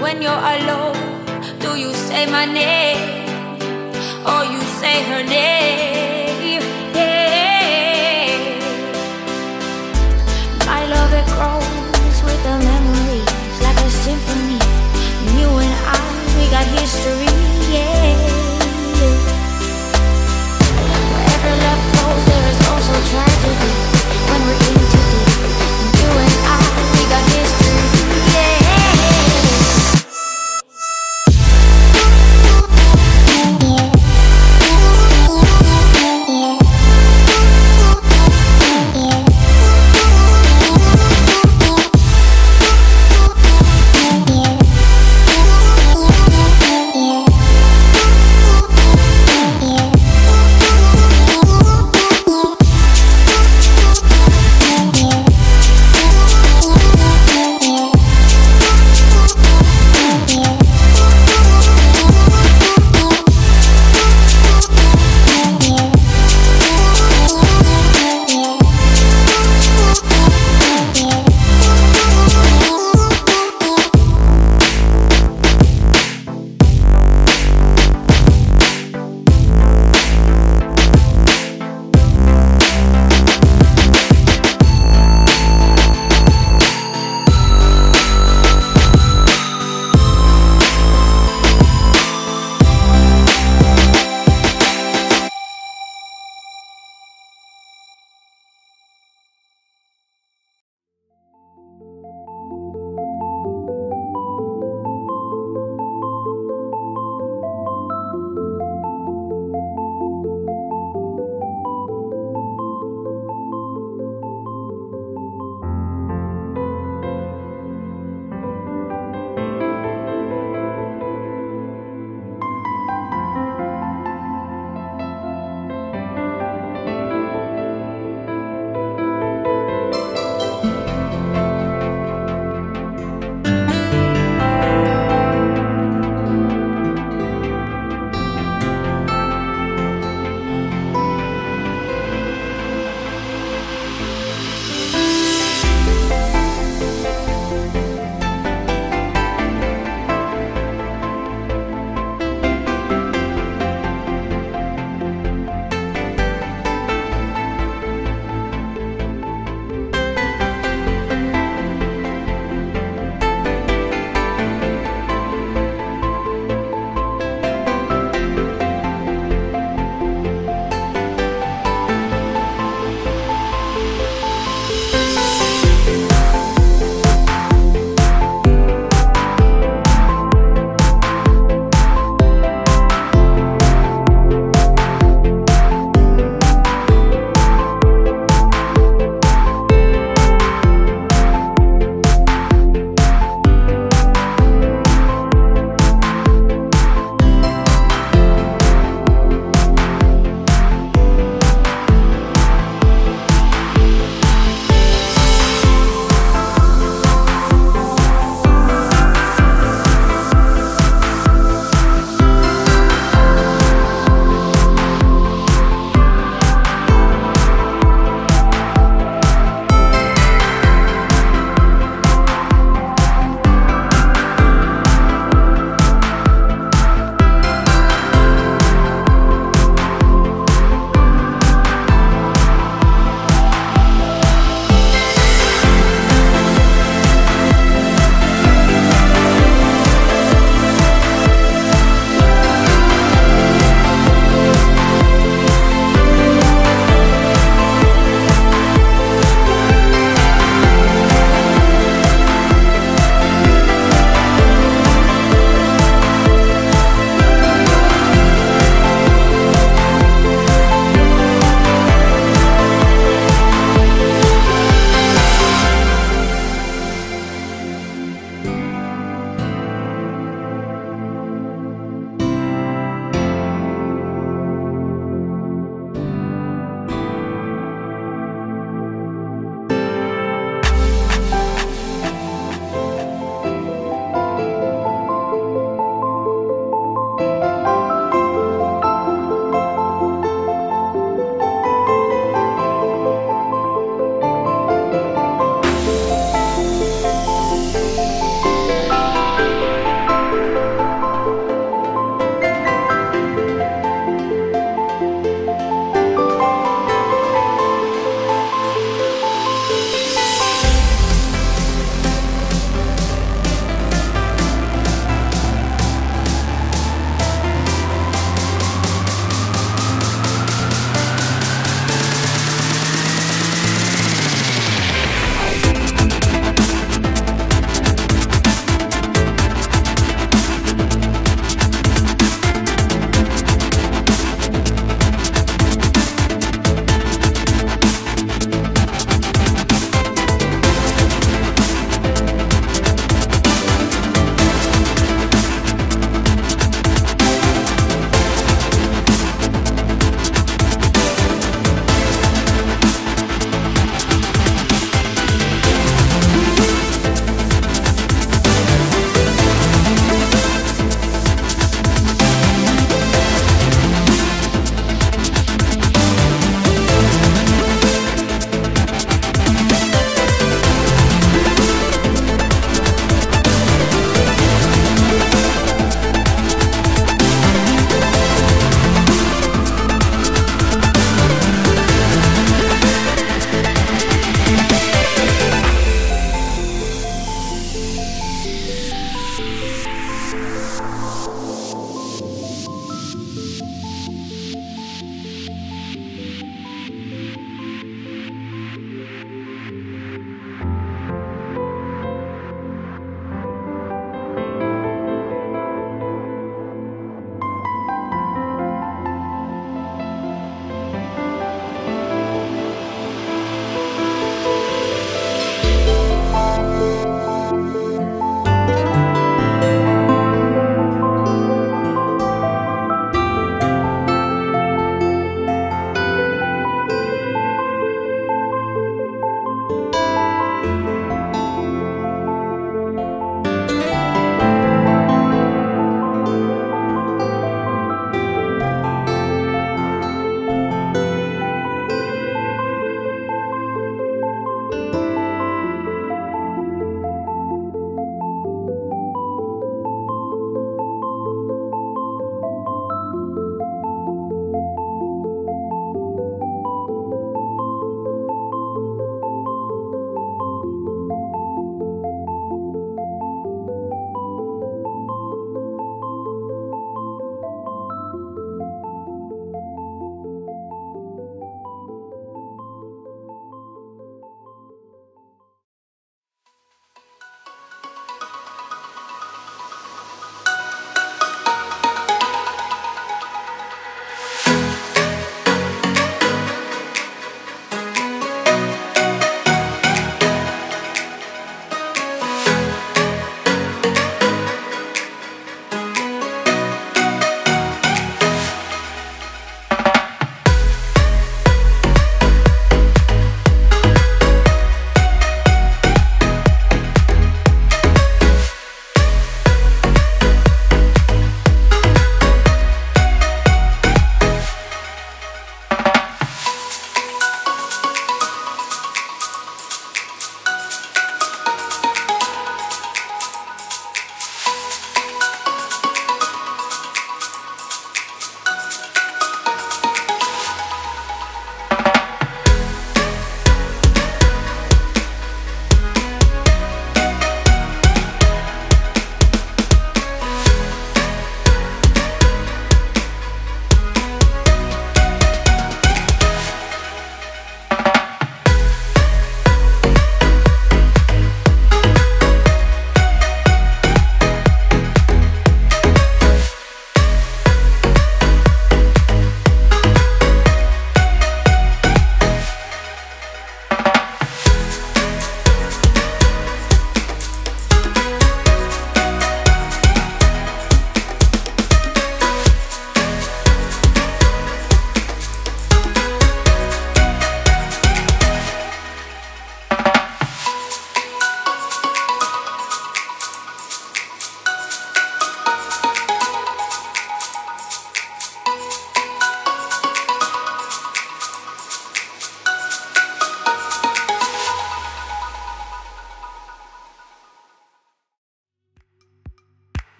when you're alone? Do you say my name or you say her name?